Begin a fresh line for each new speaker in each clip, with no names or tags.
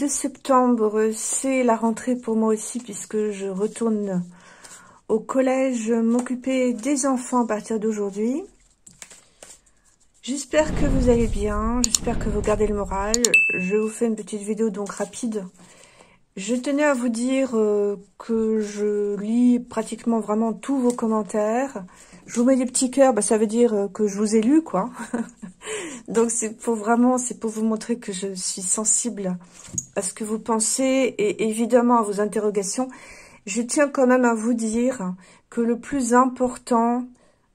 2 septembre. C'est la rentrée pour moi aussi puisque je retourne au collège m'occuper des enfants à partir d'aujourd'hui. J'espère que vous allez bien, j'espère que vous gardez le moral. Je vous fais une petite vidéo donc rapide. Je tenais à vous dire euh, que je lis pratiquement vraiment tous vos commentaires. Je vous mets des petits cœurs, bah, ça veut dire euh, que je vous ai lu, quoi. Donc c'est pour vraiment, c'est pour vous montrer que je suis sensible à ce que vous pensez et évidemment à vos interrogations. Je tiens quand même à vous dire que le plus important,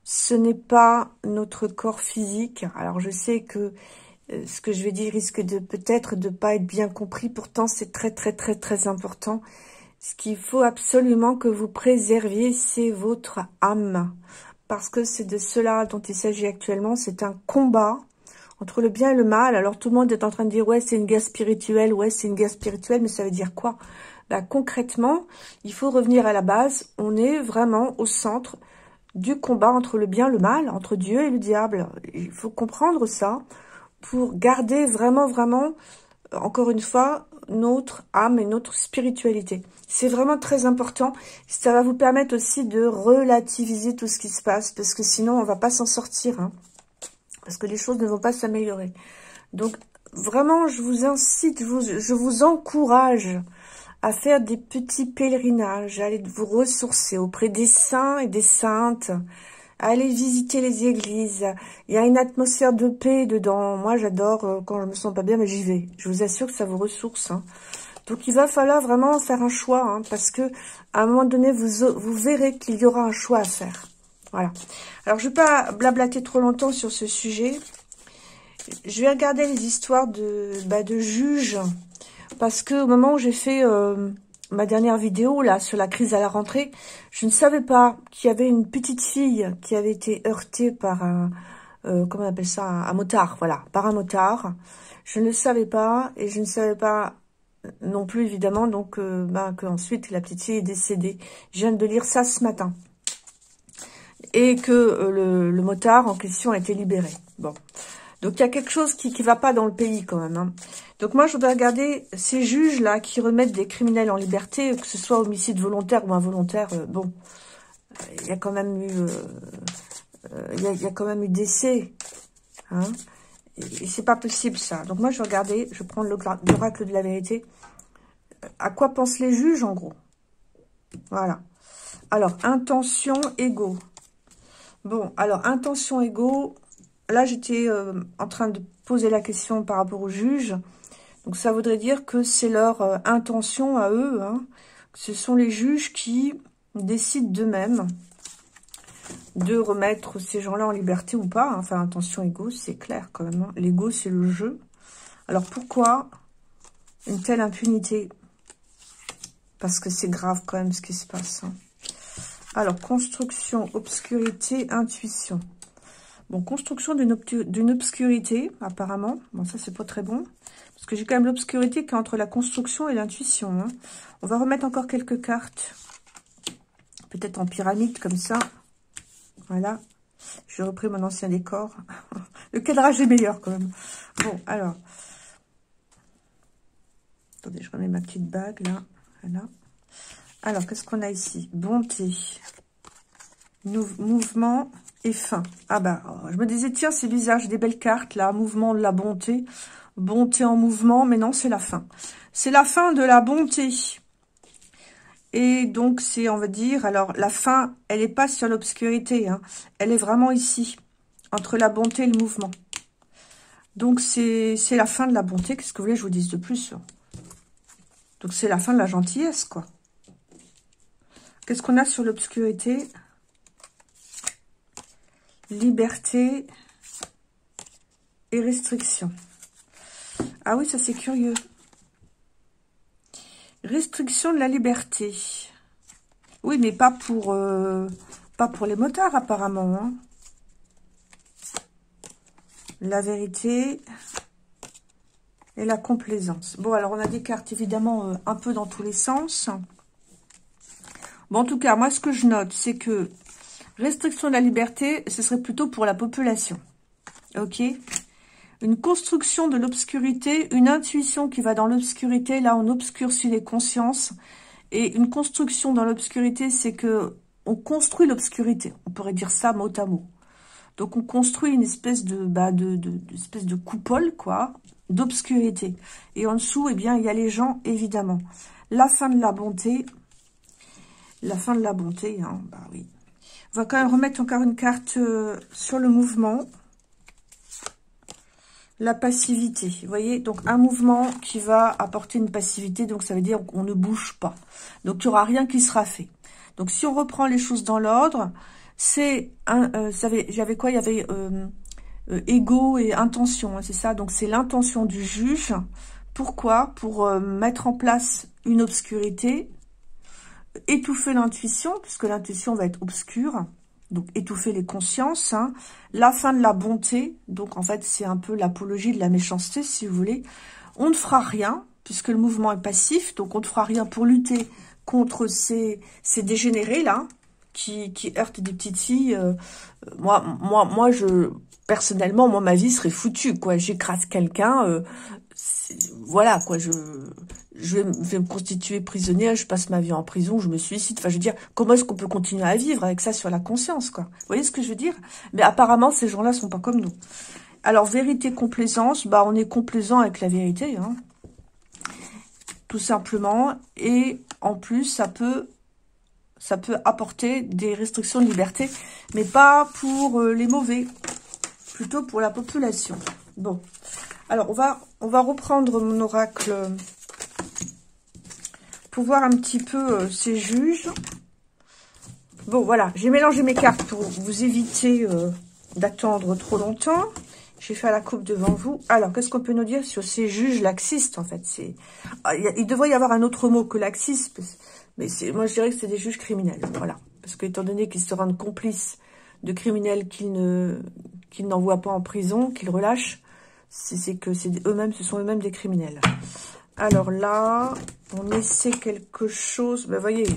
ce n'est pas notre corps physique. Alors je sais que euh, ce que je vais dire risque de peut-être de pas être bien compris. Pourtant, c'est très très très très important. Ce qu'il faut absolument que vous préserviez, c'est votre âme. Parce que c'est de cela dont il s'agit actuellement. C'est un combat entre le bien et le mal. Alors tout le monde est en train de dire, ouais, c'est une guerre spirituelle, ouais, c'est une guerre spirituelle, mais ça veut dire quoi? Bah, Concrètement, il faut revenir à la base. On est vraiment au centre du combat entre le bien et le mal, entre Dieu et le diable. Il faut comprendre ça pour garder vraiment, vraiment, encore une fois, notre âme et notre spiritualité. C'est vraiment très important. Ça va vous permettre aussi de relativiser tout ce qui se passe, parce que sinon, on va pas s'en sortir. Hein parce que les choses ne vont pas s'améliorer. Donc, vraiment, je vous incite, je vous, encourage à faire des petits pèlerinages, à aller vous ressourcer auprès des saints et des saintes, à aller visiter les églises. Il y a une atmosphère de paix dedans. Moi, j'adore euh, quand je me sens pas bien, mais j'y vais. Je vous assure que ça vous ressource. Hein. Donc, il va falloir vraiment faire un choix, hein, parce que à un moment donné, vous, vous verrez qu'il y aura un choix à faire. Voilà. Alors, je ne vais pas blablater trop longtemps sur ce sujet. Je vais regarder les histoires de, bah, de juges. Parce que au moment où j'ai fait euh, ma dernière vidéo, là, sur la crise à la rentrée, je ne savais pas qu'il y avait une petite fille qui avait été heurtée par un, euh, comment on appelle ça, un, motard, voilà, par un motard. Je ne le savais pas, et je ne savais pas non plus, évidemment, donc, euh, bah, qu'ensuite, la petite fille est décédée. Je viens de lire ça ce matin et que euh, le, motard en question a été libéré. Bon. Donc, il y a quelque chose qui ne va pas dans le pays quand même. Hein. Donc, moi, je voudrais regarder ces juges-là qui remettent des criminels en liberté, que ce soit homicide volontaire ou involontaire. Euh, bon, il y a quand même eu... Il y, a, quand même eu décès. Hein, c'est pas possible, ça. Donc, moi, je vais regarder, je prendre l'oracle de la vérité. À quoi pensent les juges, en gros? Voilà. Alors, intention, égaux. Bon, alors, intention égaux. Là, j'étais euh, en train de poser la question par rapport aux juges. Donc, ça voudrait dire que c'est leur euh, intention à eux. Hein. Ce sont les juges qui décident d'eux-mêmes de remettre ces gens-là en liberté ou pas. Enfin, intention égaux, c'est clair quand même. Hein. L'ego, c'est le jeu. Alors, pourquoi une telle impunité? Parce que c'est grave quand même ce qui se passe. Hein. Alors, construction, obscurité, intuition. Bon, construction d'une obscurité, apparemment. Bon, ça, c'est pas très bon. Parce que j'ai quand même l'obscurité qui est entre la construction et l'intuition. Hein. On va remettre encore quelques cartes. Peut-être en pyramide, comme ça. Voilà. J'ai repris mon ancien décor. Le cadrage est meilleur, quand même. Bon, alors. Attendez, je remets ma petite bague, là. Voilà. Alors, qu'est-ce qu'on a ici? Bonté. mouvement et fin. Ah bah, je me disais, tiens, c'est bizarre, j'ai des belles cartes, là. Mouvement de la bonté. Bonté en mouvement, mais non, c'est la fin. C'est la fin de la bonté. Et donc, c'est, on va dire, alors, la fin, elle n'est pas sur l'obscurité. Hein. Elle est vraiment ici, entre la bonté et le mouvement. Donc, c'est la fin de la bonté. Qu'est-ce que vous voulez que je vous dise de plus Donc, c'est la fin de la gentillesse, quoi. Qu'est-ce qu'on a sur l'obscurité? Liberté et restriction. Ah oui, ça c'est curieux. Restriction de la liberté. Oui, mais pas pour, euh, pas pour les motards apparemment. Hein. La vérité et la complaisance. Bon, alors on a des cartes évidemment euh, un peu dans tous les sens. Bon, en tout cas, moi, ce que je note, c'est que restriction de la liberté, ce serait plutôt pour la population. Ok? Une construction de l'obscurité, une intuition qui va dans l'obscurité. Là, on obscurcit les consciences. Et une construction dans l'obscurité, c'est que on construit l'obscurité. On pourrait dire ça mot à mot. Donc, on construit une espèce de, bah, de, de, coupole, quoi, d'obscurité. Et en dessous, eh bien, il y a les gens, évidemment. La fin de la bonté. La fin de la bonté, hein, bah oui. On va quand même remettre encore une carte euh, sur le mouvement. La passivité, vous voyez Donc, un mouvement qui va apporter une passivité, donc ça veut dire qu'on ne bouge pas. Donc, il n'y aura rien qui sera fait. Donc, si on reprend les choses dans l'ordre, c'est un, euh, j'avais quoi? Il y avait euh, euh, ego et intention, hein, c'est ça? Donc c'est l'intention du juge. Pourquoi? Pour mettre en place une obscurité, étouffer l'intuition, puisque l'intuition va être obscure, donc étouffer les consciences. Hein. La fin de la bonté, donc en fait c'est un peu l'apologie de la méchanceté, si vous voulez. On ne fera rien, puisque le mouvement est passif, donc on ne fera rien pour lutter contre ces, ces dégénérés-là, qui, qui heurtent des petites filles. Euh, moi, moi, moi, je personnellement, moi, ma vie serait foutue, quoi. J'écrase quelqu'un, euh, voilà, quoi. Je, vais, me constituer prisonnière, je passe ma vie en prison, je me suicide. Enfin, je veux dire, comment est-ce qu'on peut continuer à vivre avec ça sur la conscience, quoi? Vous voyez ce que je veux dire? Mais apparemment, ces gens-là sont pas comme nous. Alors, vérité, complaisance, bah, on est complaisant avec la vérité, hein. Tout simplement. Et en plus, ça peut ça peut apporter des restrictions de liberté, mais pas pour euh, les mauvais, plutôt pour la population. Bon, alors on va, on va reprendre mon oracle pour voir un petit peu euh, ces juges. Bon, voilà, j'ai mélangé mes cartes pour vous éviter euh, d'attendre trop longtemps. J'ai fait la coupe devant vous. Alors, qu'est-ce qu'on peut nous dire sur ces juges laxistes, en fait? C'est ah, Il devrait y avoir un autre mot que laxiste, mais moi, je dirais que c'est des juges criminels. Voilà. Parce que, étant donné qu'ils se rendent complices de criminels qu'ils ne qu'ils n'envoient pas en prison, qu'ils relâchent, c'est que c'est eux-mêmes, ce sont eux-mêmes des criminels. Alors là, on essaie quelque chose. Ben, voyez,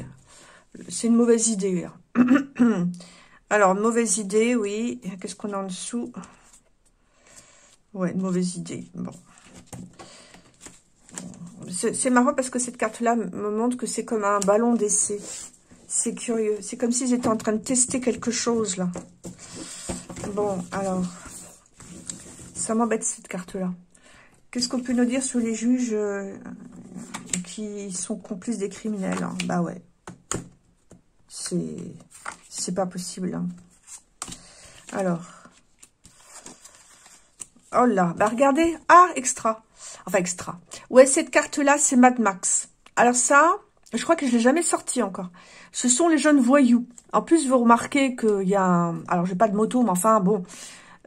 c'est une mauvaise idée. Alors, mauvaise idée, oui. Qu'est-ce qu'on a en dessous? Ouais, une mauvaise idée. Bon c'est marrant parce que cette carte-là me montre que c'est comme un ballon d'essai. C'est curieux. C'est comme s'ils étaient en train de tester quelque chose, là. Bon, alors, ça m'embête, cette carte-là. Qu'est-ce qu'on peut nous dire sur les juges euh, qui sont complices des criminels hein? Bah ouais. C'est pas possible. Hein. Alors. Oh là, bah regardez. Ah, extra. Enfin, extra. Ouais, cette carte-là, c'est Mad Max. Alors ça, je crois que je l'ai jamais sorti encore. Ce sont les jeunes voyous. En plus, vous remarquez qu'il y a un... Alors, j'ai pas de moto, mais enfin, bon...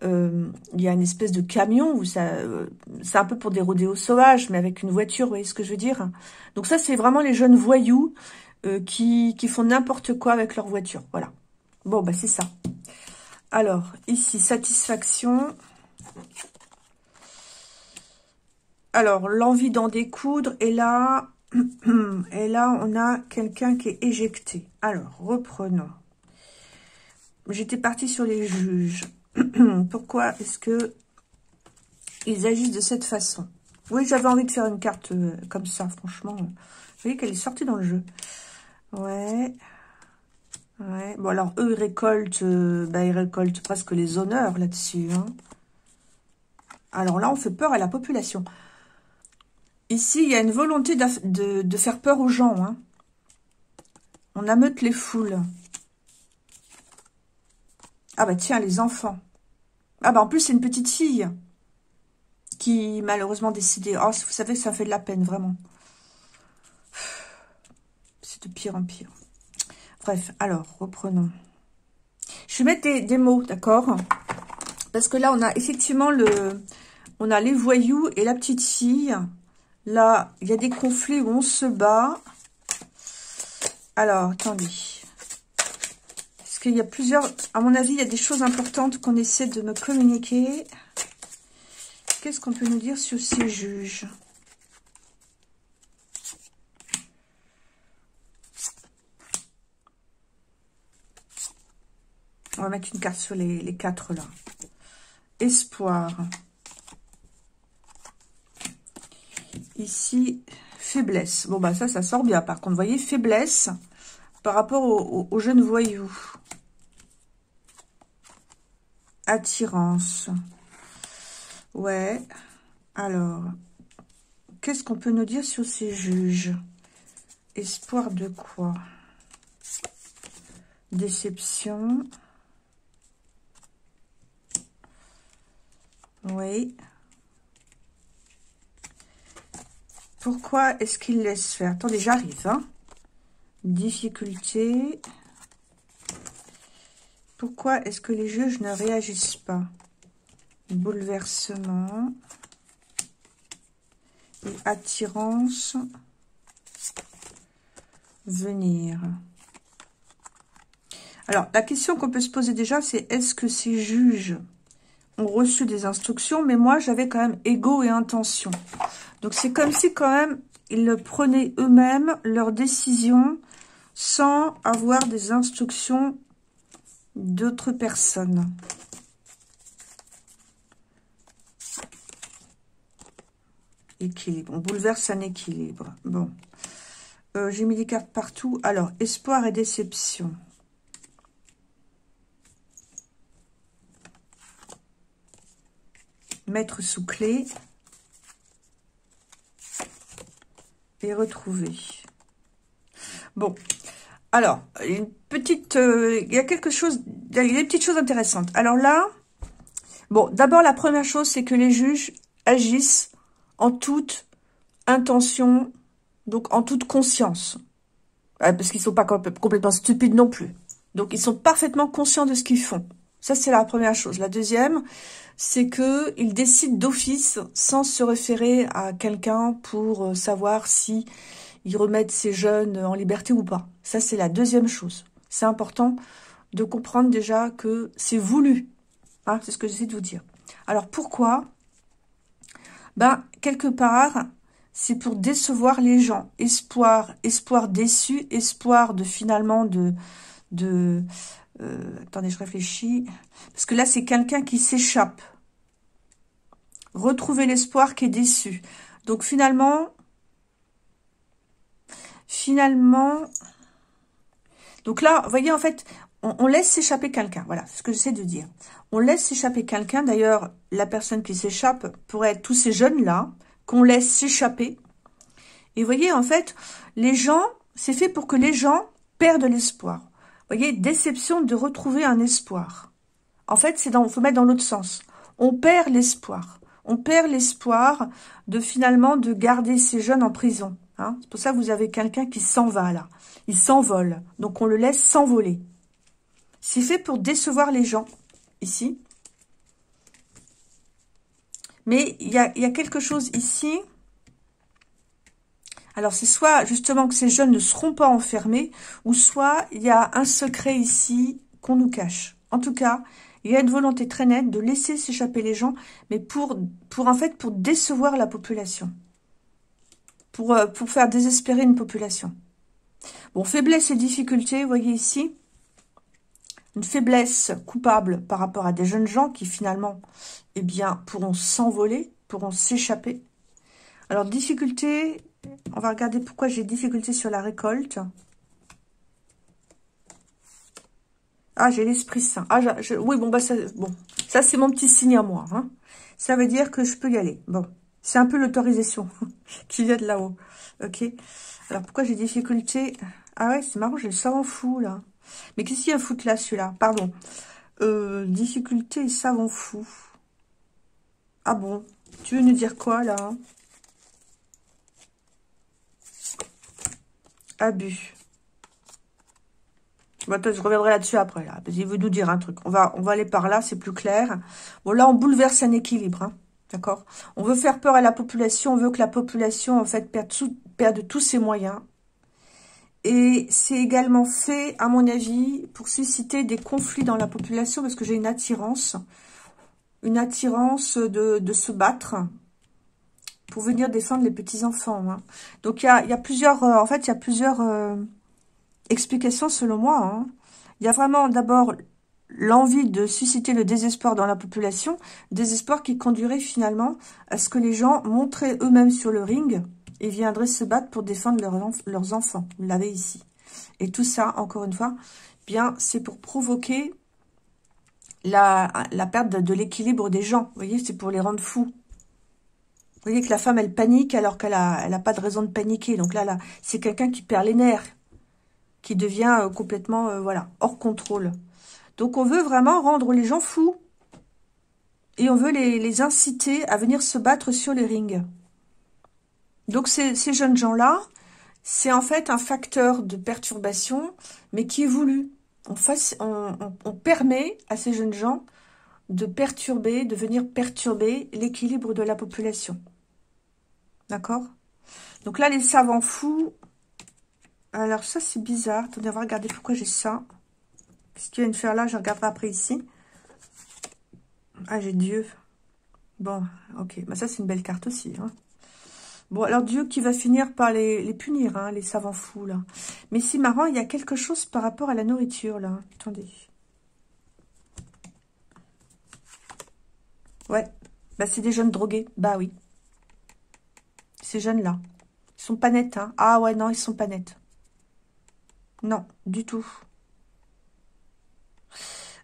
Euh, il y a une espèce de camion où ça, euh, c'est un peu pour des rodéos sauvages, mais avec une voiture, vous voyez ce que je veux dire? Donc ça, c'est vraiment les jeunes voyous euh, qui, qui font n'importe quoi avec leur voiture. Voilà. Bon, bah c'est ça. Alors, ici, satisfaction. Alors, l'envie d'en découdre. Et là, et là, on a quelqu'un qui est éjecté. Alors, reprenons. J'étais partie sur les juges. Pourquoi est-ce que ils agissent de cette façon? Oui, j'avais envie de faire une carte euh, comme ça, franchement. Vous voyez qu'elle est sortie dans le jeu. Ouais. Ouais. Bon, alors, eux, ils récoltent, euh, bah, récoltent presque les honneurs là-dessus. Hein. Alors là, on fait peur à la population. Ici, il y a une volonté de, faire peur aux gens. Hein. On ameute les foules. Ah bah tiens, les enfants. Ah bah en plus, c'est une petite fille qui malheureusement décidé. Oh, vous savez, ça fait de la peine, vraiment. C'est de pire en pire. Bref, alors, reprenons. Je vais mettre des, des mots, d'accord? Parce que là, on a effectivement le... On a les voyous et la petite fille. Là, il y a des conflits où on se bat. Alors, attendez. Parce qu'il y a plusieurs... À mon avis, il y a des choses importantes qu'on essaie de me communiquer. Qu'est-ce qu'on peut nous dire sur ces juges? On va mettre une carte sur les, les quatre là. Espoir. Ici, faiblesse. Bon, bah ça, ça sort bien. Par contre, voyez, faiblesse par rapport aux jeunes voyous. Attirance. Ouais. Alors, qu'est-ce qu'on peut nous dire sur ces juges? Espoir de quoi? Déception. Oui. Pourquoi est-ce qu'il laisse faire? Attendez, j'arrive. Hein Difficulté. Pourquoi est-ce que les juges ne réagissent pas? Bouleversement. Et attirance. Venir. Alors, la question qu'on peut se poser déjà, c'est est-ce que ces juges ont reçu des instructions? Mais moi, j'avais quand même ego et intention. Donc, c'est comme si quand même, ils prenaient eux-mêmes leurs décisions sans avoir des instructions d'autres personnes. Équilibre. On bouleverse un équilibre. Bon. Euh, j'ai mis des cartes partout. Alors, espoir et déception. Mettre sous clé. Et retrouver. Bon. Alors, une petite, euh, il y a quelque chose, il y a des petites choses intéressantes. Alors là, bon, d'abord la première chose, c'est que les juges agissent en toute intention, donc en toute conscience, parce qu'ils sont pas complètement stupides non plus. Donc ils sont parfaitement conscients de ce qu'ils font. Ça c'est la première chose. La deuxième, c'est que ils décident d'office sans se référer à quelqu'un pour euh, savoir si remettent ces jeunes en liberté ou pas. Ça, c'est la deuxième chose. C'est important de comprendre déjà que c'est voulu. Hein, c'est ce que j'essaie de vous dire. Alors, pourquoi? Ben, quelque part, c'est pour décevoir les gens. Espoir, espoir déçu, espoir de finalement de... de euh, attendez, je réfléchis. Parce que là, c'est quelqu'un qui s'échappe. Retrouver l'espoir qui est déçu. Donc finalement, finalement... Donc là, vous voyez, en fait, on, laisse s'échapper quelqu'un. Voilà, ce que j'essaie de dire. On laisse s'échapper quelqu'un. D'ailleurs, la personne qui s'échappe pourrait être tous ces jeunes-là qu'on laisse s'échapper. Et vous voyez, en fait, les gens, c'est fait pour que les gens perdent l'espoir. Voyez, déception de retrouver un espoir. En fait, c'est dans, faut mettre dans l'autre sens. On perd l'espoir. On perd l'espoir de finalement de garder ces jeunes en prison. Hein. C'est pour ça que vous avez quelqu'un qui s'en va là. Il s'envole. Donc on le laisse s'envoler. C'est fait pour décevoir les gens, ici. Mais il y a quelque chose ici. Alors c'est soit justement que ces jeunes ne seront pas enfermés, ou soit il y a un secret ici qu'on nous cache. En tout cas, il y a une volonté très nette de laisser s'échapper les gens, mais pour, pour en fait pour décevoir la population pour, euh, pour faire désespérer une population. Bon, faiblesse et difficulté, vous voyez ici, une faiblesse coupable par rapport à des jeunes gens qui finalement, eh bien, pourront s'envoler, pourront s'échapper. Alors, difficulté, on va regarder pourquoi j'ai difficulté sur la récolte. Ah, j'ai l'Esprit Saint. Ah, oui, bon, bah, ça, bon, ça c'est mon petit signe à moi. Hein. Ça veut dire que je peux y aller. Bon, c'est un peu l'autorisation qui vient de là-haut. Ok Alors, pourquoi j'ai difficulté? Ah ouais, c'est marrant, j'ai le savon fou, là. Mais qu'est-ce qu'il y a à foutre là, celui-là? Pardon. Euh, difficulté et savon fou. Ah bon Tu veux nous dire quoi, là? Abus. Je reviendrai là-dessus après, là. Qu'il veut nous dire un truc. On va, on va aller par là, c'est plus clair. Bon, là, on bouleverse un équilibre, hein. D'accord? On veut faire peur à la population, on veut que la population, en fait, perde, tous ses moyens. Et c'est également fait, à mon avis, pour susciter des conflits dans la population, parce que j'ai une attirance, une attirance de, se battre pour venir défendre les petits-enfants. Hein. Donc, il y a, plusieurs, euh, en fait, il y a plusieurs euh, explications selon moi. Hein. Il y a vraiment, d'abord, l'envie de susciter le désespoir dans la population, désespoir qui conduirait finalement à ce que les gens montraient eux-mêmes sur le ring et viendraient se battre pour défendre leurs enfants. Vous l'avez ici. Et tout ça, encore une fois, bien, c'est pour provoquer la, la perte de, l'équilibre des gens. Vous voyez, c'est pour les rendre fous. Vous voyez que la femme, elle panique alors qu'elle a, elle a pas de raison de paniquer. Donc là, là c'est quelqu'un qui perd les nerfs, qui devient euh, complètement, euh, voilà, hors contrôle. Donc on veut vraiment rendre les gens fous. Et on veut les, les inciter à venir se battre sur les rings. Donc ces, ces jeunes gens-là, c'est en fait un facteur de perturbation, mais qui est voulu. On, on, on, permet à ces jeunes gens de perturber, de venir perturber l'équilibre de la population. D'accord Donc là, les savants fous... Alors ça, c'est bizarre. Attendez, on va regarder pourquoi j'ai ça. Qu'est-ce qu'il a une faire là? Je regarderai après ici. Ah, j'ai Dieu. Bon, ok. Bah, ça, c'est une belle carte aussi. Hein. Bon, alors Dieu qui va finir par les, punir, hein, les savants fous, là. Mais c'est marrant, il y a quelque chose par rapport à la nourriture, là. Attendez. Ouais. Bah, c'est des jeunes drogués. Bah oui. Ces jeunes-là. Ils sont pas nets, hein. Ah ouais, non, ils sont pas nets. Non, du tout.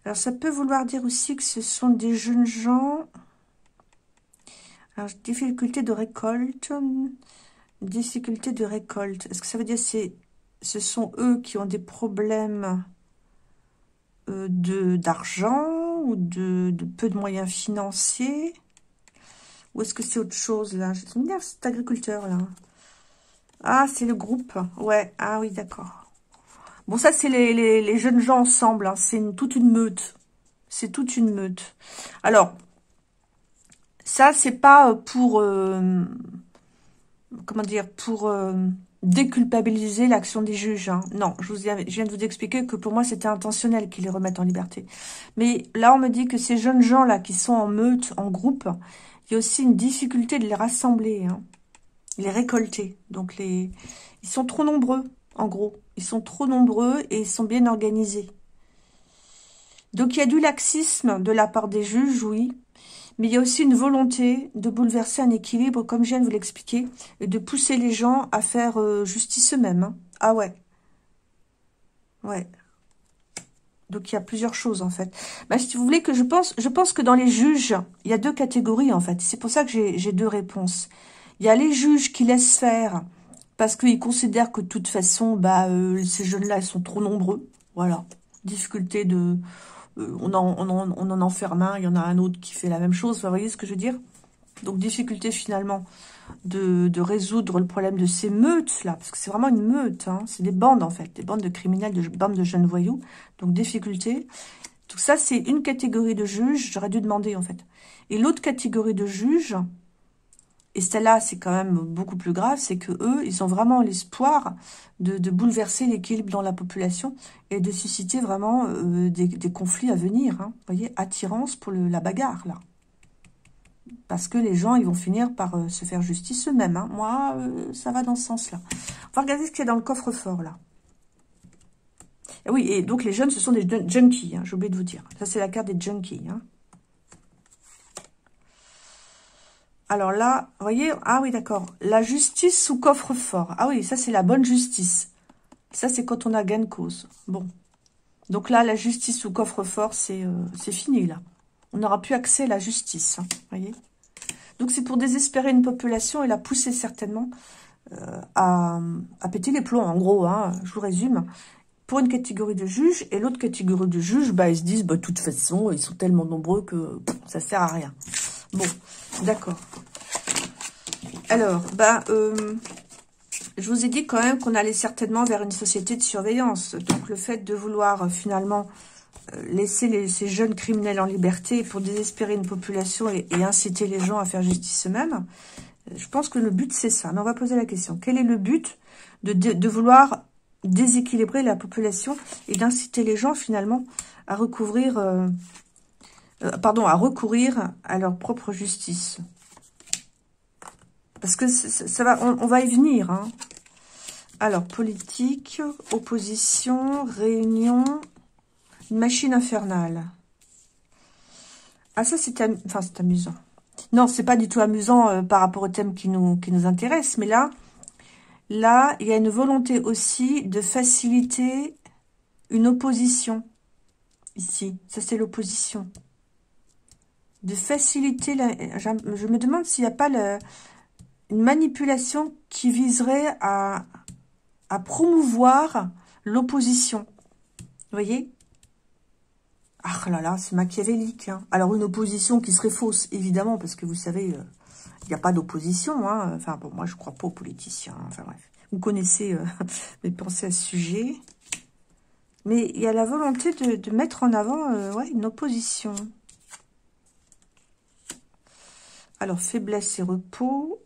Alors, ça peut vouloir dire aussi que ce sont des jeunes gens... Alors, difficulté de récolte. Difficulté de récolte. Est-ce que ça veut dire que ce sont eux qui ont des problèmes euh, d'argent ou de, peu de moyens financiers? Ou est-ce que c'est autre chose, là? Je me dire cet agriculteur, là. Ah, c'est le groupe. Ouais, ah oui, d'accord. Bon, ça, c'est les, jeunes gens ensemble. Hein. C'est toute une meute. C'est toute une meute. Alors, ça, c'est pas euh, pour... Euh, comment dire Pour euh, déculpabiliser l'action des juges. Hein. Non, je, vous, je viens de vous expliquer que pour moi, c'était intentionnel qu'ils les remettent en liberté. Mais là, on me dit que ces jeunes gens-là qui sont en meute, en groupe, il y a aussi une difficulté de les rassembler, hein, les récolter. Donc, les, ils sont trop nombreux, en gros. Ils sont trop nombreux et ils sont bien organisés. Donc, il y a du laxisme de la part des juges, oui. Mais il y a aussi une volonté de bouleverser un équilibre, comme je viens de vous l'expliquer, et de pousser les gens à faire euh, justice eux-mêmes. Hein. Ah ouais. Ouais. Donc il y a plusieurs choses en fait. Bah, si vous voulez que je pense, je pense que dans les juges, il y a deux catégories en fait. C'est pour ça que j'ai deux réponses. Il y a les juges qui laissent faire parce qu'ils considèrent que de toute façon, bah, euh, ces jeunes-là, ils sont trop nombreux. Voilà. Difficulté de euh, on, en, on, en, enferme un, il y en a un autre qui fait la même chose. vous voyez ce que je veux dire? Donc, difficulté finalement de, résoudre le problème de ces meutes-là, parce que c'est vraiment une meute, hein. c'est des bandes en fait, des bandes de criminels, des bandes de jeunes voyous. Donc, difficulté. Tout ça, c'est une catégorie de juges, j'aurais dû demander en fait. Et l'autre catégorie de juges, et celle-là, c'est quand même beaucoup plus grave, c'est que eux, ils ont vraiment l'espoir de, bouleverser l'équilibre dans la population et de susciter vraiment euh, des, conflits à venir. Hein. Vous voyez, attirance pour la bagarre, là. Parce que les gens, ils vont finir par euh, se faire justice eux-mêmes. Hein. Moi, euh, ça va dans ce sens-là. On va regarder ce qu'il y a dans le coffre-fort, là. Et oui, et donc les jeunes, ce sont des junkies, hein, j'ai oublié de vous dire. Ça, c'est la carte des junkies. Hein. Alors là, vous voyez, ah oui, d'accord. La justice sous coffre-fort. Ah oui, ça, c'est la bonne justice. Ça, c'est quand on a gain de cause. Bon. Donc là, la justice sous coffre-fort, c'est euh, fini, là. On n'aura plus accès à la justice, hein, voyez Donc, c'est pour désespérer une population et la pousser certainement euh, à, péter les plombs, en gros, hein, je vous résume. Pour une catégorie de juges, et l'autre catégorie de juges, bah, ils se disent, bah, de toute façon, ils sont tellement nombreux que ça sert à rien. Bon, d'accord. Alors, bah, euh, je vous ai dit quand même qu'on allait certainement vers une société de surveillance. Donc, le fait de vouloir euh, finalement euh, laisser ces jeunes criminels en liberté pour désespérer une population et, inciter les gens à faire justice eux-mêmes, je pense que le but, c'est ça. Mais on va poser la question. Quel est le but de, vouloir déséquilibrer la population et d'inciter les gens finalement à recouvrir... pardon, à recourir à leur propre justice? Parce que ça, va, on, va y venir. Hein. Alors, politique, opposition, réunion. Une machine infernale. Ah, ça, c'est amusant. Non, c'est pas du tout amusant euh, par rapport au thème qui nous, intéresse. Mais là, là, il y a une volonté aussi de faciliter une opposition. Ici, ça c'est l'opposition. De faciliter la... Je me demande s'il n'y a pas une manipulation qui viserait à, à promouvoir l'opposition. Vous voyez? Ah là là, c'est machiavélique. Hein. Alors une opposition qui serait fausse, évidemment, parce que vous savez, euh, il n'y a pas d'opposition. Hein. Enfin bon, moi je crois pas aux politiciens. Enfin bref, vous connaissez euh, mes pensées à ce sujet. Mais il y a la volonté de, mettre en avant euh, une opposition. Alors, faiblesse et repos.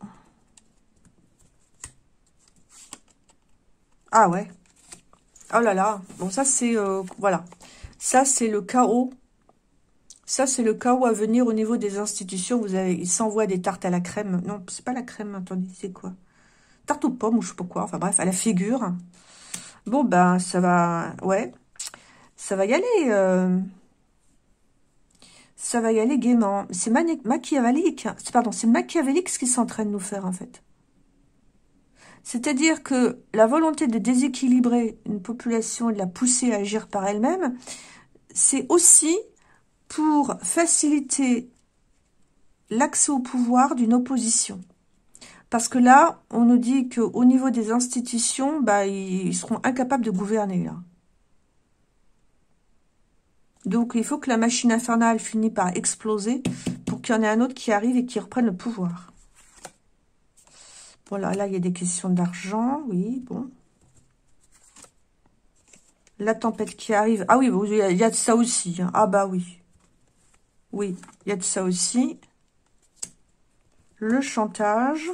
Ah ouais. Oh là là. Bon, ça, c'est... Voilà. Ça, c'est le chaos. Ça, c'est le chaos à venir au niveau des institutions. Vous avez, ils s'envoient des tartes à la crème. Non, c'est pas la crème, attendez, c'est quoi? Tarte aux pommes ou je sais pas quoi. Enfin bref, à la figure. Bon, ben, ça va... Ouais. Ça va y aller. Euh, ça va y aller gaiement. C'est machiavélique. Pardon, c'est machiavélique ce qu'ils sont en train de nous faire, en fait. C'est-à-dire que la volonté de déséquilibrer une population et de la pousser à agir par elle-même, c'est aussi pour faciliter l'accès au pouvoir d'une opposition. Parce que là, on nous dit qu'au niveau des institutions, bah, ils seront incapables de gouverner. Là. Donc, il faut que la machine infernale finisse par exploser pour qu'il y en ait un autre qui arrive et qui reprenne le pouvoir. Voilà, là, il y a des questions d'argent. Oui, bon. La tempête qui arrive. Ah oui, il y a de ça aussi. Hein. Ah bah oui. Oui, il y a de ça aussi. Le chantage.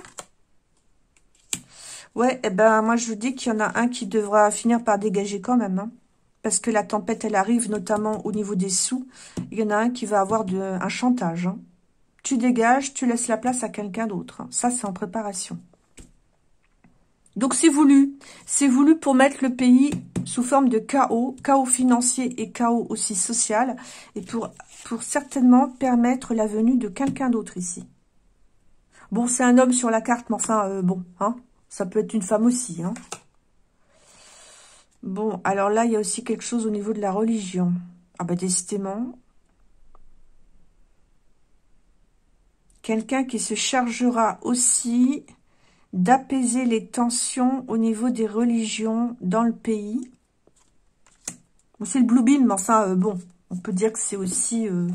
Ouais, eh ben moi je vous dis qu'il y en a un qui devra finir par dégager quand même. Hein. parce que la tempête, elle arrive notamment au niveau des sous. Il y en a un qui va avoir un chantage. Hein. Tu dégages, tu laisses la place à quelqu'un d'autre. Ça, c'est en préparation. Donc c'est voulu. C'est voulu pour mettre le pays sous forme de chaos, chaos financier et chaos aussi social, et pour, pour certainement permettre la venue de quelqu'un d'autre ici. Bon, c'est un homme sur la carte, mais enfin, euh, bon, hein, ça peut être une femme aussi. Hein. Bon, alors là, il y a aussi quelque chose au niveau de la religion. Ah bah décidément. Quelqu'un qui se chargera aussi d'apaiser les tensions au niveau des religions dans le pays. c'est le Blue Beam, mais enfin, euh, bon, on peut dire que c'est aussi euh,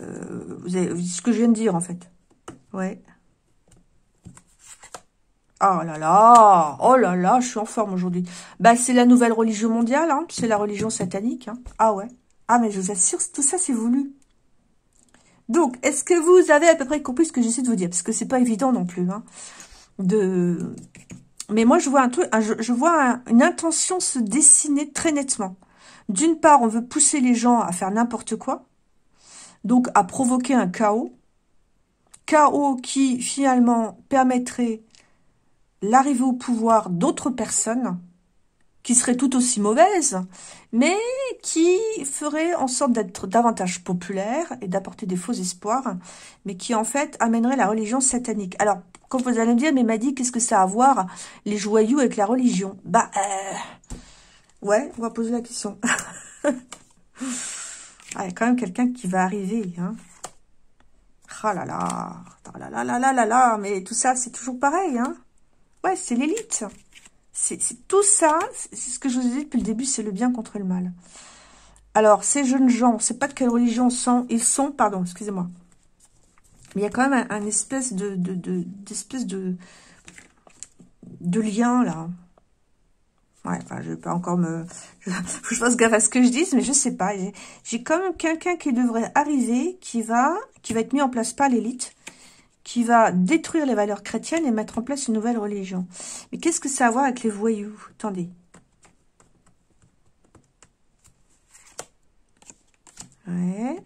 euh, vous avez, ce que je viens de dire, en fait. Ouais. Oh là là, oh là là, je suis en forme aujourd'hui. Bah, c'est la nouvelle religion mondiale, hein, c'est la religion satanique. Hein. Ah ouais. Ah, mais je vous assure, tout ça, c'est voulu. Donc, est-ce que vous avez à peu près compris ce que j'essaie de vous dire? Parce que c'est pas évident non plus. Hein de... Mais moi, je vois un truc, je, vois une intention se dessiner très nettement. D'une part, on veut pousser les gens à faire n'importe quoi, donc à provoquer un chaos. Chaos qui, finalement, permettrait l'arrivée au pouvoir d'autres personnes, qui seraient tout aussi mauvaises, mais qui feraient en sorte d'être davantage populaires et d'apporter des faux espoirs, mais qui en fait amèneraient la religion satanique. Alors, quand vous allez me dire, mais m'a dit, qu'est-ce que ça a à voir, les joyaux avec la religion? Bah, euh... ouais, on va poser la question. ah, il y a quand même quelqu'un qui va arriver, hein. Ah là là, ah là là là là là là, mais tout ça, c'est toujours pareil, hein. Ouais, c'est l'élite. C'est tout ça, c'est ce que je vous ai dit depuis le début, c'est le bien contre le mal. Alors, ces jeunes gens, c'est pas de quelle religion sont, ils sont, pardon, excusez-moi. Mais il y a quand même un, espèce de, de, de, de, lien, là. Ouais, enfin, je vais pas encore me... Je, je fasse gaffe à ce que je dis, mais je sais pas. J'ai quand même quelqu'un qui devrait arriver, qui va, qui va être mis en place par l'élite, qui va détruire les valeurs chrétiennes et mettre en place une nouvelle religion. Mais qu'est-ce que ça a à voir avec les voyous? Attendez. Ouais.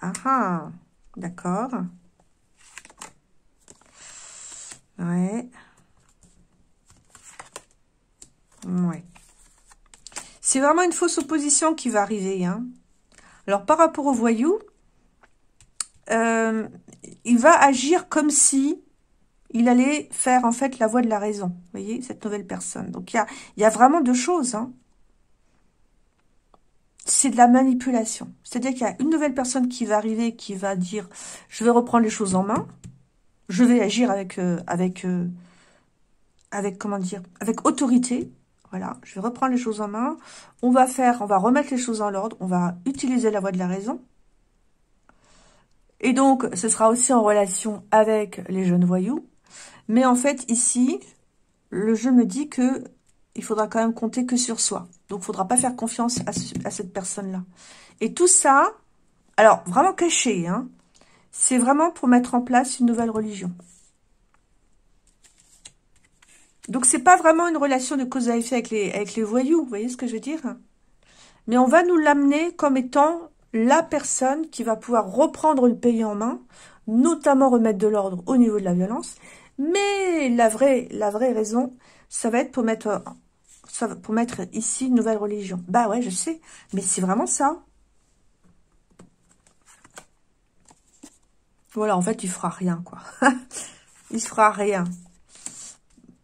Ah ah, d'accord. Ouais. Ouais. C'est vraiment une fausse opposition qui va arriver. Hein. Alors, par rapport au voyou, euh, il va agir comme si il allait faire, en fait, la voix de la raison. Vous voyez, cette nouvelle personne. Donc, il y a, vraiment deux choses. Hein. C'est de la manipulation. C'est-à-dire qu'il y a une nouvelle personne qui va arriver, qui va dire « Je vais reprendre les choses en main. Je vais agir avec... Euh, avec euh, avec, comment dire, avec autorité. Voilà, je vais reprendre les choses en main. On va faire, on va remettre les choses en ordre. On va utiliser la voie de la raison. Et donc, ce sera aussi en relation avec les jeunes voyous. Mais en fait, ici, le jeu me dit que il faudra quand même compter que sur soi. Donc, il faudra pas faire confiance à, cette personne-là. Et tout ça, alors, vraiment caché, hein, c'est vraiment pour mettre en place une nouvelle religion. Donc, c'est pas vraiment une relation de cause à effet avec les, avec les voyous, vous voyez ce que je veux dire? Mais on va nous l'amener comme étant la personne qui va pouvoir reprendre le pays en main, notamment remettre de l'ordre au niveau de la violence. Mais la vraie, raison, ça va être pour mettre, ça, pour mettre ici une nouvelle religion. Bah ouais, je sais, mais c'est vraiment ça. Voilà, en fait, il fera rien, quoi. il fera rien.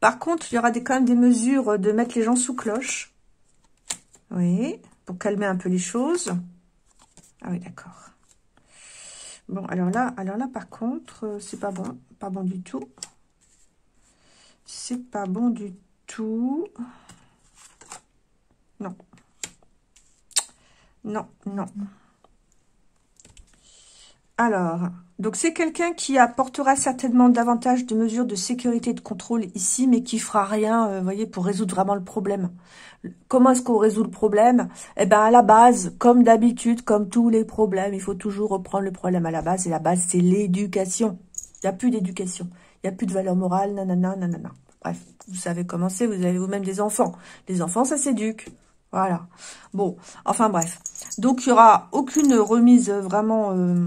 Par contre, il y aura des, quand même des mesures de mettre les gens sous cloche. Oui, pour calmer un peu les choses. D'accord. Bon, alors là, alors là, par contre, euh, c'est pas bon. Pas bon du tout. C'est pas bon du tout. Non. Non, non. Alors, donc c'est quelqu'un qui apportera certainement davantage de mesures de sécurité et de contrôle ici, mais qui fera rien, euh, voyez, pour résoudre vraiment le problème. Comment est-ce qu'on résout le problème? Eh bien, à la base, comme d'habitude, comme tous les problèmes, il faut toujours reprendre le problème à la base, et la base, c'est l'éducation. Il n'y a plus d'éducation. Il n'y a plus de valeur morale, nanana, nanana. Bref, vous savez comment c'est, vous avez vous-même des enfants. Les enfants, ça s'éduque. Voilà. Bon, enfin bref. Donc, il n'y aura aucune remise vraiment... Euh,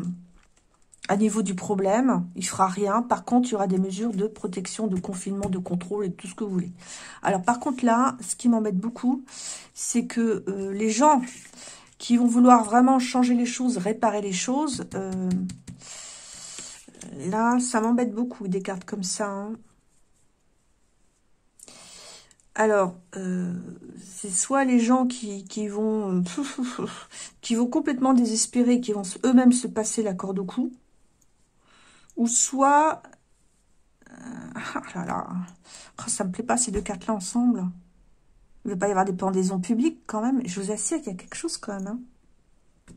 à niveau du problème, il fera rien. Par contre, il y aura des mesures de protection, de confinement, de contrôle et tout ce que vous voulez. Alors, par contre, là, ce qui m'embête beaucoup, c'est que euh, les gens qui vont vouloir vraiment changer les choses, réparer les choses, euh, là, ça m'embête beaucoup, des cartes comme ça. Hein. Alors, euh, c'est soit les gens qui, qui vont qui vont complètement désespérer, qui vont eux-mêmes se passer la corde au cou, ou soit... Euh, ah là là, oh, ça me plaît pas ces deux cartes-là ensemble. Il ne va pas y avoir des pendaisons publiques quand même. Je vous assure qu'il y a quelque chose quand même. Hein.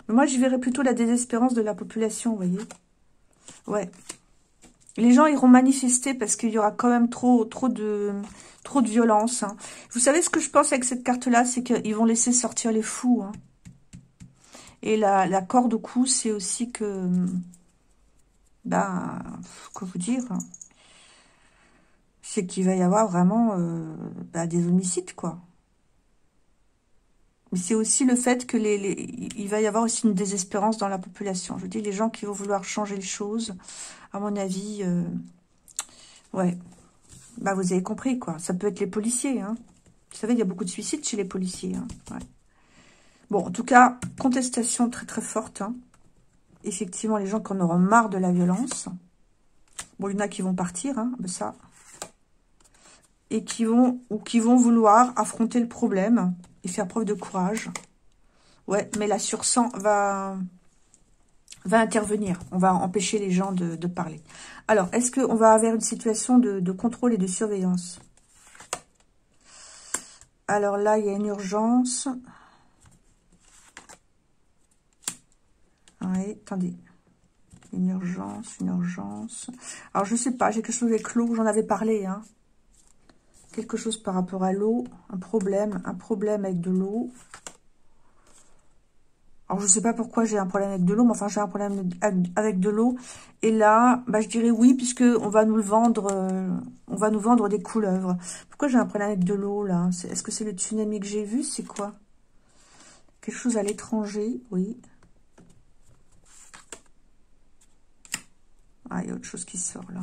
Moi, je verrais plutôt la désespérance de la population, vous voyez. Ouais. Les gens iront manifester parce qu'il y aura quand même trop, trop de, trop de violence. Hein. Vous savez ce que je pense avec cette carte-là C'est qu'ils vont laisser sortir les fous. Hein. Et la, la corde au cou, c'est aussi que ben, quoi vous dire C'est qu'il va y avoir vraiment euh, ben, des homicides, quoi. Mais c'est aussi le fait que les, il va y avoir aussi une désespérance dans la population. Je dis, les gens qui vont vouloir changer les choses, à mon avis, euh, ouais, bah vous avez compris, quoi. Ça peut être les policiers, hein. Vous savez, il y a beaucoup de suicides chez les policiers, hein. Bon, en tout cas, contestation très très forte, hein effectivement les gens qui en auront marre de la violence. Bon, il y en a qui vont partir, hein, ça. Et qui vont, ou qui vont vouloir affronter le problème et faire preuve de courage. Ouais, mais la sursang va, va intervenir. On va empêcher les gens de, parler. Alors, est-ce qu'on va avoir une situation de, de contrôle et de surveillance? Alors là, il y a une urgence. Oui, attendez. Une urgence, une urgence. Alors, je sais pas, j'ai quelque chose avec l'eau, j'en avais parlé. Hein. Quelque chose par rapport à l'eau, un problème, un problème avec de l'eau. Alors, je sais pas pourquoi j'ai un problème avec de l'eau, mais enfin, j'ai un problème avec de l'eau. Et là, bah, je dirais oui, puisque on va nous le vendre, euh, on va nous vendre des couleuvres. Pourquoi j'ai un problème avec de l'eau, là? Est-ce que c'est le tsunami que j'ai vu? C'est quoi? Quelque chose à l'étranger, oui. Ah, il y a autre chose qui sort là.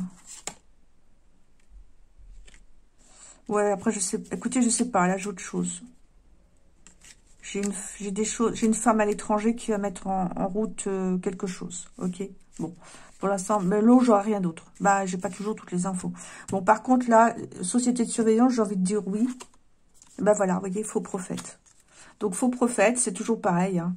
Ouais, après, je sais... Écoutez, je sais pas. Là, j'ai autre chose. J'ai des choses, j'ai une femme à l'étranger qui va mettre en, route euh, quelque chose. Ok, bon. Pour l'instant, mais l'eau, j'aurai rien d'autre. Bah, j'ai pas toujours toutes les infos. Bon, par contre, là, société de surveillance, j'ai envie de dire oui. Bah voilà, vous voyez, faux prophète. Donc, faux prophète, c'est toujours pareil. Hein.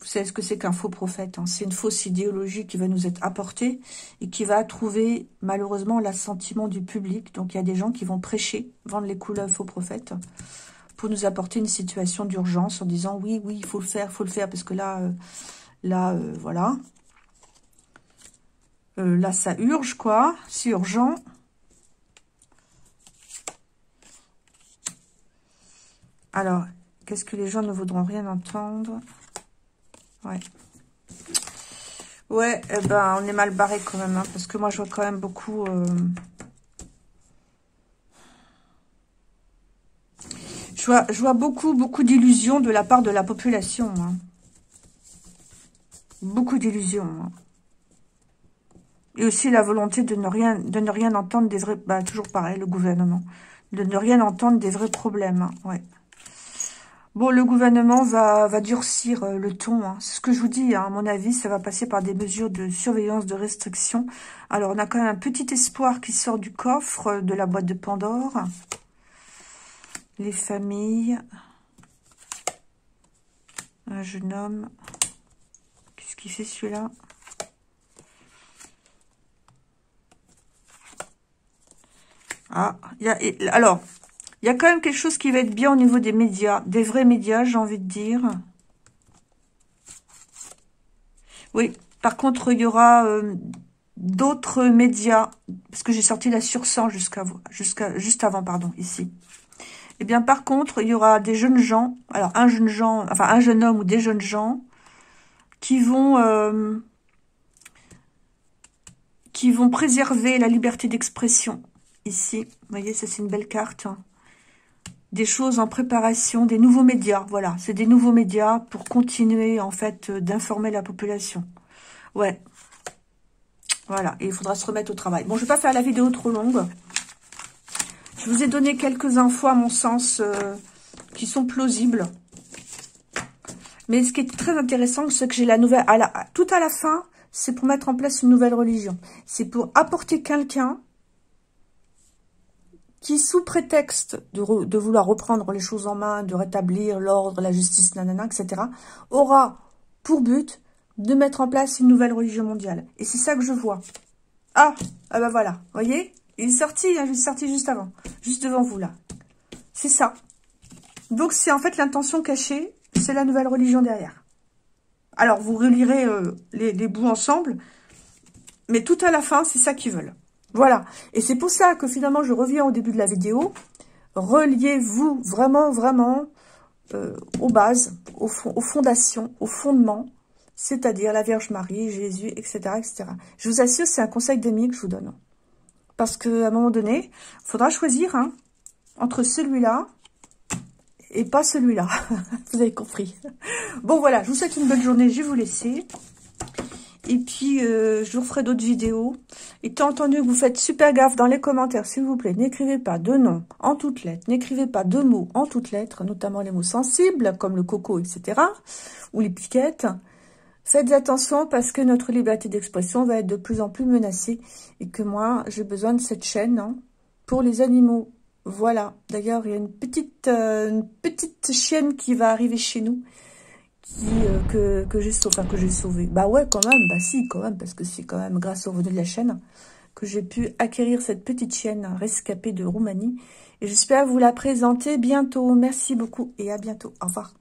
Vous savez ce que c'est qu'un faux prophète hein. C'est une fausse idéologie qui va nous être apportée et qui va trouver, malheureusement, l'assentiment du public. Donc, il y a des gens qui vont prêcher, vendre les couleurs faux prophètes pour nous apporter une situation d'urgence en disant oui, oui, il faut le faire, il faut le faire, parce que là, euh, là, euh, voilà. Euh, là, ça urge, quoi. C'est urgent. Alors, qu'est-ce que les gens ne voudront rien entendre? Ouais. Ouais, eh ben, on est mal barré quand même, hein, parce que moi, je vois quand même beaucoup... Je vois, beaucoup, beaucoup d'illusions de la part de la population. Hein. Beaucoup d'illusions. Hein. Et aussi la volonté de ne rien, de ne rien entendre des vrais... Bah, toujours pareil, le gouvernement. De ne rien entendre des vrais problèmes. Hein. Ouais. Bon, le gouvernement va, va durcir euh, le ton. C'est ce que je vous dis. À mon avis, ça va passer par des mesures de surveillance, de restriction. Alors, on a quand même un petit espoir qui sort du coffre euh, de la boîte de Pandore les familles, un jeune homme, qu'est-ce qu'il fait celui-là? Ah, y a, alors, il y a quand même quelque chose qui va être bien au niveau des médias, des vrais médias, j'ai envie de dire. Oui, par contre, il y aura euh, d'autres médias, parce que j'ai sorti la sursang jusqu'à jusqu'à juste avant, pardon, ici. Eh bien, par contre, il y aura des jeunes gens, alors un jeune gens, enfin un jeune homme ou des jeunes gens, qui vont euh, qui vont préserver la liberté d'expression. Ici, vous voyez, ça c'est une belle carte. Hein. Des choses en préparation, des nouveaux médias, voilà. C'est des nouveaux médias pour continuer, en fait, euh, d'informer la population. Ouais. Voilà, et il faudra se remettre au travail. Bon, je vais pas faire la vidéo trop longue. Je vous ai donné quelques infos, à mon sens, euh, qui sont plausibles. Mais ce qui est très intéressant, c'est que j'ai la nouvelle... À tout à la fin, c'est pour mettre en place une nouvelle religion. C'est pour apporter quelqu'un qui, sous prétexte de, vouloir reprendre les choses en main, de rétablir l'ordre, la justice, nanana, etc., aura pour but de mettre en place une nouvelle religion mondiale. Et c'est ça que je vois. Ah, ah ben voilà, voyez il est sorti, hein, il est sorti juste avant, juste devant vous, là. C'est ça. Donc, c'est en fait l'intention cachée, c'est la nouvelle religion derrière. Alors, vous relirez euh, les, les bouts ensemble, mais tout à la fin, c'est ça qu'ils veulent. Voilà. Et c'est pour ça que finalement, je reviens au début de la vidéo. Reliez-vous vraiment, vraiment euh, aux bases, aux, aux fondations, aux fondements, c'est-à-dire la Vierge Marie, Jésus, etc., etc. Je vous assure, c'est un conseil d'amis que je vous donne. Parce qu'à un moment donné, il faudra choisir hein, entre celui-là et pas celui-là. vous avez compris. Bon, voilà, je vous souhaite une bonne journée. Je vais vous laisser. Et puis, euh, je vous ferai d'autres vidéos. Étant entendu que vous faites super gaffe dans les commentaires, s'il vous plaît, n'écrivez pas de nom en toutes lettres, n'écrivez pas de mots en toutes lettres, notamment les mots sensibles, comme le coco, etc., ou les piquettes. Faites attention parce que notre liberté d'expression va être de plus en plus menacée et que moi, j'ai besoin de cette chaîne hein, pour les animaux. Voilà. D'ailleurs, il y a une petite, euh, une petite chienne qui va arriver chez nous euh, que, que j'ai sauvé. Bah ouais, quand même. Bah si, quand même, parce que c'est quand même grâce au revenus de la chaîne que j'ai pu acquérir cette petite chienne rescapée de Roumanie. Et j'espère vous la présenter bientôt. Merci beaucoup et à bientôt. Au revoir.